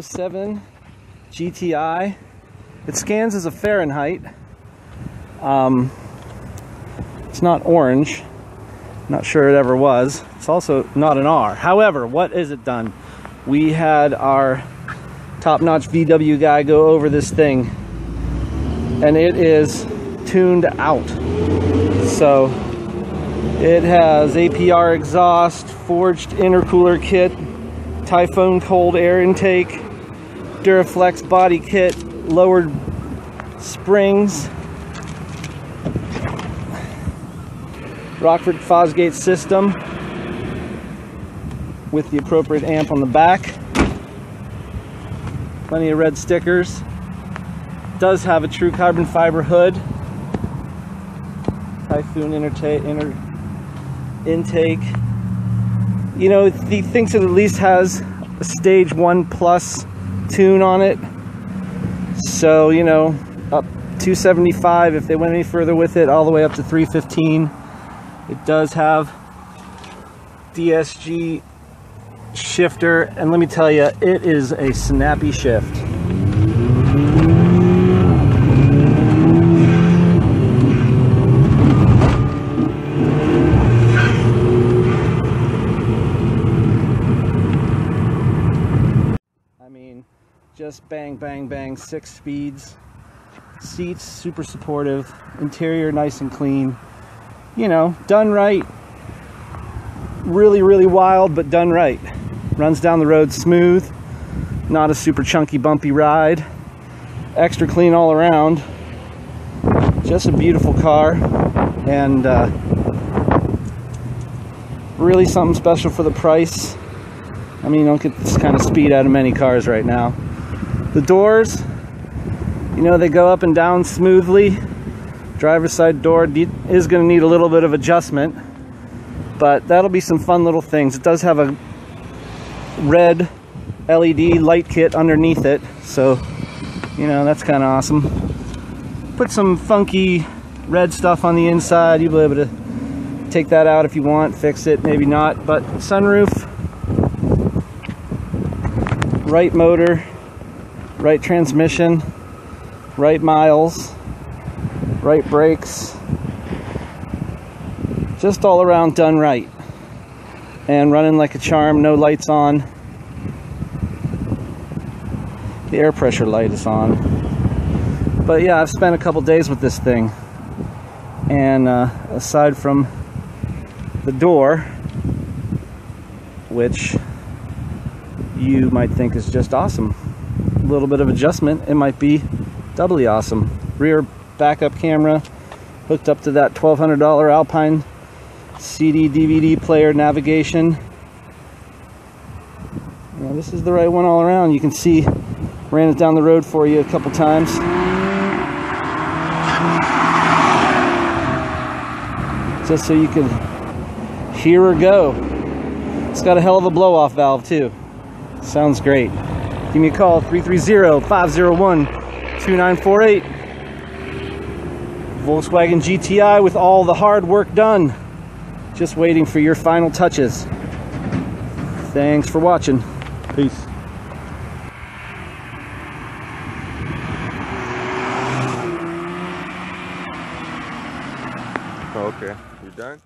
07 GTI. It scans as a Fahrenheit. Um, it's not orange. Not sure it ever was. It's also not an R. However, what is it done? We had our top-notch VW guy go over this thing and it is tuned out. So it has APR exhaust, forged intercooler kit, Typhoon cold air intake, Duraflex body kit, lowered springs, Rockford Fosgate system with the appropriate amp on the back. Plenty of red stickers. Does have a true carbon fiber hood. Typhoon inter intake. You know, he thinks it at least has a stage one plus tune on it. So, you know, up 275 if they went any further with it, all the way up to 315. It does have DSG shifter, and let me tell you, it is a snappy shift. I mean, just bang, bang, bang, six speeds. Seats super supportive, interior nice and clean. You know, done right. Really, really wild, but done right. Runs down the road smooth. Not a super chunky, bumpy ride. Extra clean all around. Just a beautiful car. And uh, really something special for the price. I mean, you don't get this kind of speed out of many cars right now. The doors, you know, they go up and down smoothly. Driver's side door is going to need a little bit of adjustment, but that'll be some fun little things. It does have a red LED light kit underneath it, so, you know, that's kind of awesome. Put some funky red stuff on the inside. You'll be able to take that out if you want, fix it, maybe not, but sunroof, right motor, right transmission, right miles, right brakes. Just all around done right. And running like a charm, no lights on. The air pressure light is on. But yeah, I've spent a couple days with this thing. And uh, aside from the door, which you might think is just awesome. Little bit of adjustment, it might be doubly awesome. Rear backup camera hooked up to that $1,200 Alpine CD DVD player navigation. Yeah, this is the right one all around. You can see, ran it down the road for you a couple times. Just so you can hear her go. It's got a hell of a blow off valve too. Sounds great. Give me a call 330-501-2948. Volkswagen GTI with all the hard work done. Just waiting for your final touches. Thanks for watching. Peace. Oh, okay, you done?